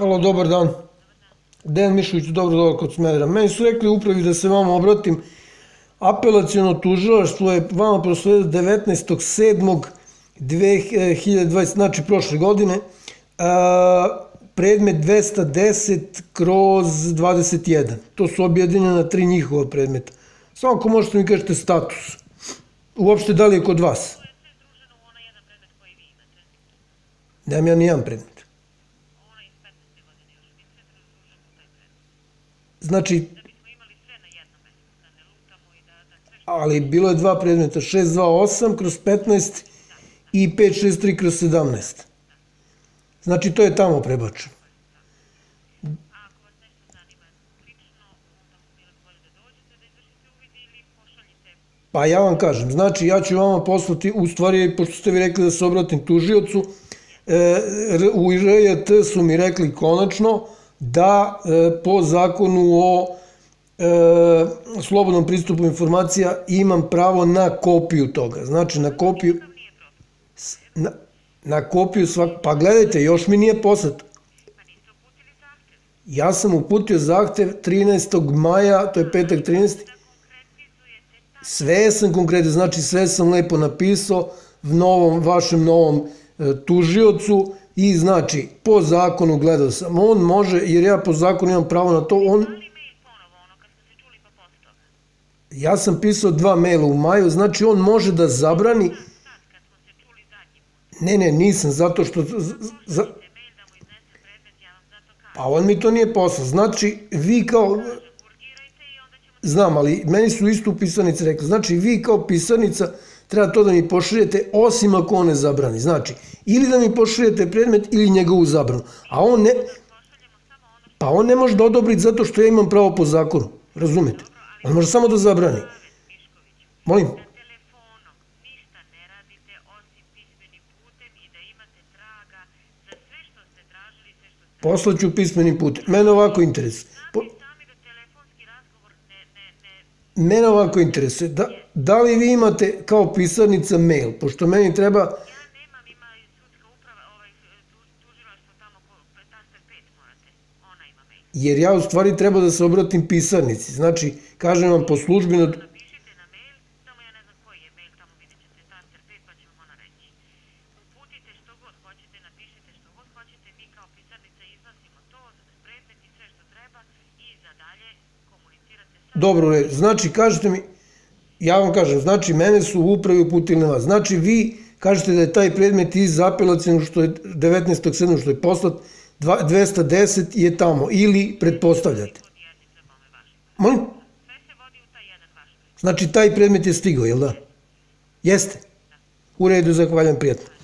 Halo, dobar dan. Dejan Mišović, dobro dobar kod Smedera. Meni su rekli upravi da se vama obratim. Apelacijono tužilaštvo je vama prosledio 19.7.2020, znači prošle godine, predmet 210 kroz 21. To su objedinjena tri njihova predmeta. Samo ako možete mi kažete status. Uopšte da li je kod vas? To je sve združeno u ali bilo je dva predmeta, 628 kroz 15 i 563 kroz 17. Znači, to je tamo prebačeno. Pa ja vam kažem, znači ja ću vama poslati, u stvari, pošto ste vi rekli da se obratim tužiocu, e, u RJT su mi rekli konačno da e, po zakonu o e, slobodnom pristupu informacija imam pravo na kopiju toga. Znači na kopiju, na, na kopiju svak... Pa gledajte, još mi nije poslat. Ja sam uputio zahtev 13. maja, to je petak 13. Da konkretizujete ta Sve sam konkretno, znači sve sam lepo napisao v novom, vašem novom e, tužiocu i znači po zakonu gledao sam, on može, jer ja po zakonu imam pravo na to, on, Ali mail ponovo, ono kad smo se čuli pa posle toga. Ja sam pisao dva maila u maju, znači on može da zabrani, ne, ne, nisam, zato što, za, pa on mi to nije poslao, znači vi kao, znam, ali meni su isto u pisanici rekli, znači vi kao pisanica treba to da mi pošaljete osim ako on ne zabrani. Znači, ili da mi pošaljete predmet ili njegovu zabranu. A on ne, pa on ne može da odobri zato što ja imam pravo po zakonu. Razumete? On može samo da zabrani. Molim? Poslaću pismenim putem. Mene ovako interesuje. Mene ovako interesuje. Da, da li vi imate kao pisarnica mail? Pošto meni treba, jer ja u stvari treba da se obratim pisarnici. Znači, kažem vam po službeno, Napišite na mail, samo ja ne znam koji je mail, tamo vidjet ćete taster 5 pa će vam ona reći. Uputite što god hoćete, napišite što god hoćete, mi kao pisarnica iznosimo to, predmet i sve što treba i za dalje komunicirate sa... Dobro, znači kažete mi, ja vam kažem, znači mene su u upravi uputili na vas. Znači vi kažete da je taj predmet iz apelacijnog što je 19.7. što je poslat, 210 je tamo ili pretpostavljate. Molim? Znači taj predmet je stigao, jel da? Jeste? U redu, zahvaljujem prijatno.